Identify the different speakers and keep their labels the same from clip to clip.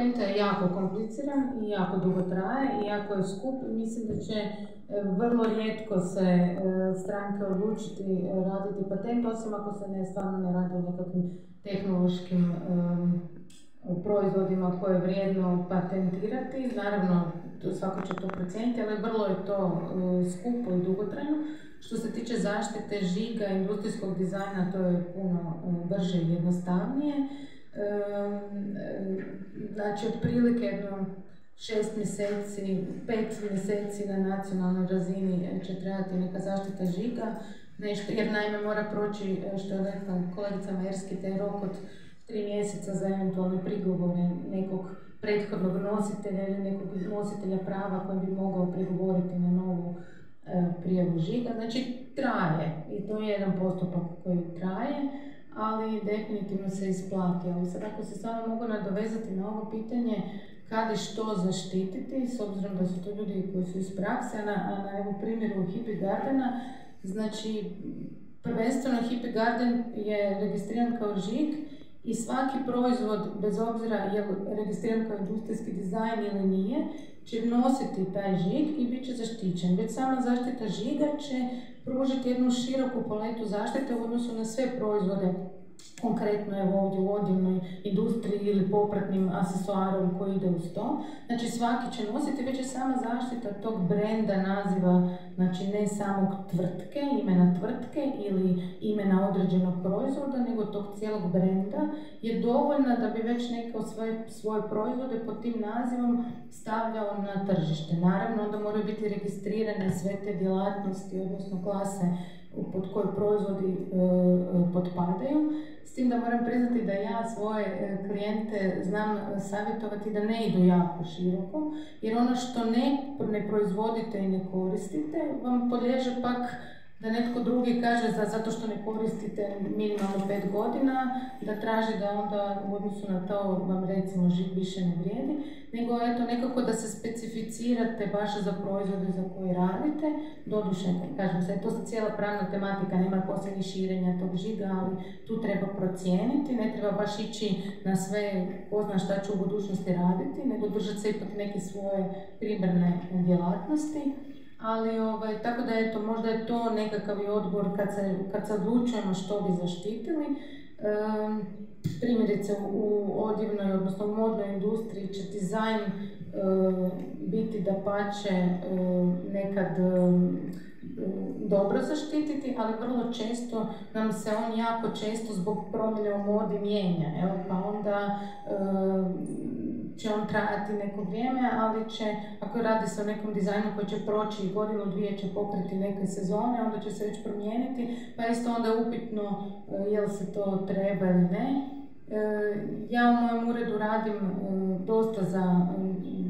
Speaker 1: je jako kompliciran i jako dugo traje i jako je skup i mislim da će e, vrlo rijetko se e, stranke odlučiti raditi patent, osim ako se ne stvarno ne radi o nekakvim tehnološkim proizvodima koje je vrijedno patentirati. Naravno, svako će to procijeniti, ali vrlo je to skupo i dugotrajno. Što se tiče zaštite žiga, industrijskog dizajna, to je puno brže i jednostavnije. Znači, otprilike jedno šest mjeseci, pet mjeseci na nacionalnoj razini će trebati neka zaštita žiga, nešto, jer naime mora proći, što je rekla kolegica Merski, taj rok od tri mjeseca za eventualne prigovore nekog prethodnog nositelja ili nekog nositelja prava koji bi mogao prigovoriti na novu prijavu žiga. Znači, traje i to je jedan postupak koji traje ali definitivno se isplati. Ali sad ako se samo mogu nadovezati na ovo pitanje kada što zaštititi, s obzirom da su to ljudi koji su iz prakse, a na, na evo primjeru Hippie Gardena, znači prvenstveno Hippie Garden je registriran kao žig i svaki proizvod, bez obzira je registriran kao industrijski dizajn ili nije, će nositi taj žig i bit će zaštićen. Već sama zaštita žiga će pružiti jednu široku paletu zaštite u odnosu na sve proizvode konkretno evo ovdje u odjevnoj industriji ili popratnim asesoarom koji ide uz to. Znači svaki će nositi, već je sama zaštita tog brenda naziva, znači ne samog tvrtke, imena tvrtke ili imena određenog proizvoda, nego tog cijelog brenda je dovoljna da bi već neke svoje, svoje proizvode pod tim nazivom stavljao na tržište. Naravno, onda moraju biti registrirane sve te djelatnosti, odnosno klase pod koje proizvodi e, e, potpadaju. S tim da moram priznati da ja svoje e, klijente znam savjetovati da ne idu jako široko, jer ono što ne, ne proizvodite i ne koristite vam podliježe pak da netko drugi kaže da zato što ne koristite minimalno pet godina, da traži da onda u odnosu na to vam recimo žig više ne vrijedi, nego eto nekako da se specificirate baš za proizvode za koje radite, doduše, kažem se, to se cijela pravna tematika, nema posljednjih širenja tog žiga, ali tu treba procijeniti, ne treba baš ići na sve ko zna šta će u budućnosti raditi, nego držati se ipak neke svoje primarne djelatnosti ali ovaj, tako da eto, možda je to nekakav odbor kad se, kad se odlučujemo što bi zaštitili. primjerice u odjevnoj, odnosno u modnoj industriji će dizajn biti da pače nekad dobro zaštititi, ali vrlo često nam se on jako često zbog promjene u modi mijenja. Evo, pa onda će on trajati neko vrijeme, ali će, ako radi se o nekom dizajnu koji će proći godinu, dvije će pokriti neke sezone, onda će se već promijeniti, pa isto onda je upitno e, jel se to treba ili ne. E, ja u mojem uredu radim e, dosta za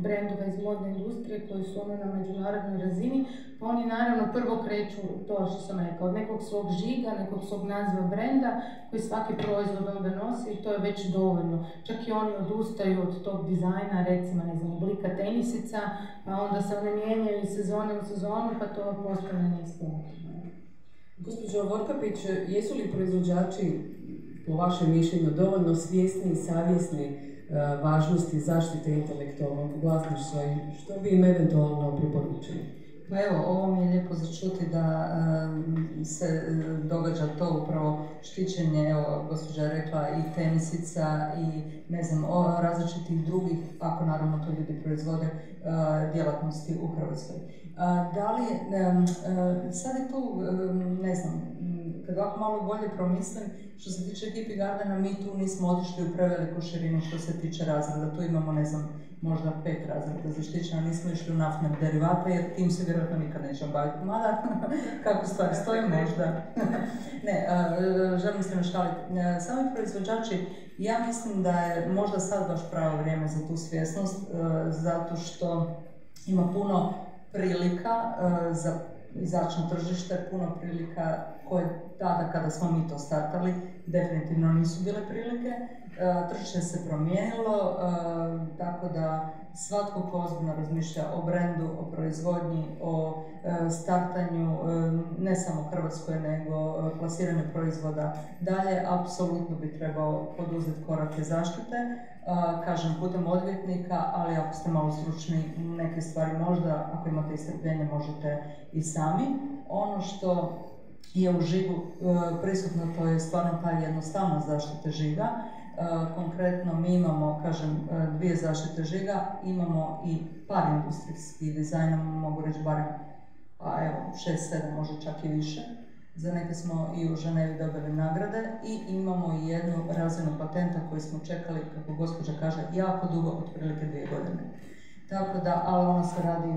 Speaker 1: brendove iz modne industrije koji su ono na međunarodnoj razini, oni naravno prvo kreću to što sam rekao, od nekog svog žiga, nekog svog naziva brenda koji svaki proizvod onda nosi i to je već dovoljno. Čak i oni odustaju od tog dizajna, recimo ne znam, oblika tenisica, pa onda se one mijenjaju iz sezone u sezonu pa to postane neisplativno.
Speaker 2: Gospođo Vorkapić, jesu li proizvođači po vašem mišljenju dovoljno svjesni i savjesni E, važnosti zaštite intelektualnog vlasništva i što bi im eventualno preporučili?
Speaker 3: Pa evo, ovo mi je lijepo začuti da se događa to upravo štićenje, evo, gospođa rekla, i tenisica i ne znam, različitih drugih, ako naravno to ljudi proizvode, djelatnosti u Hrvatskoj. Da li, sad je tu, ne znam, kad ovako malo bolje promislim, što se tiče Hippie Gardena, mi tu nismo otišli u preveliku širinu što se tiče razreda. Tu imamo, ne znam, možda pet razreda zaštićena, nismo išli u naftne derivate, jer tim se vjerojatno nikad nećemo baviti. Mada, kako stvari stoji možda. ne, želim se našaliti. E, sami proizvođači, ja mislim da je možda sad baš pravo vrijeme za tu svjesnost, e, zato što ima puno prilika e, za izaći na tržište, puno prilika koje tada kada smo mi to startali definitivno nisu bile prilike Tržište se promijenilo, tako da svatko ko ozbiljno razmišlja o brendu, o proizvodnji, o startanju ne samo Hrvatskoj nego plasiranju proizvoda dalje, apsolutno bi trebao poduzeti korake zaštite, kažem putem odvjetnika, ali ako ste malo stručni neke stvari možda, ako imate istrpljenje možete i sami. Ono što je u žigu prisutno, to je stvarno ta jednostavnost zaštite žiga. Konkretno mi imamo, kažem, dvije zaštite žiga, imamo i par industrijskih dizajna, mogu reći barem, pa evo, šest, sedam, možda čak i više. Za neke smo i u Ženevi dobili nagrade i imamo i jednu razinu patenta koju smo čekali, kako gospođa kaže, jako dugo, otprilike dvije godine. Tako da, ali ona se radi,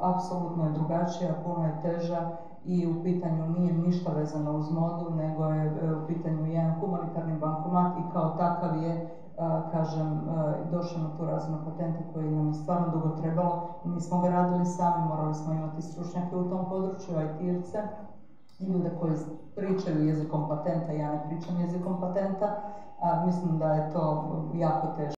Speaker 3: apsolutno je drugačija, puno je teža i u pitanju nije ništa vezano uz modu, nego je e, u pitanju jedan humanitarni bankomat i kao takav je, kažem, e, došao na tu razinu patenta koji nam je stvarno dugo trebalo. Mi smo ga radili sami, morali smo imati stručnjake u tom području, IT-evce, ljude koji pričaju jezikom patenta, ja ne pričam jezikom patenta, a mislim da je to jako teško.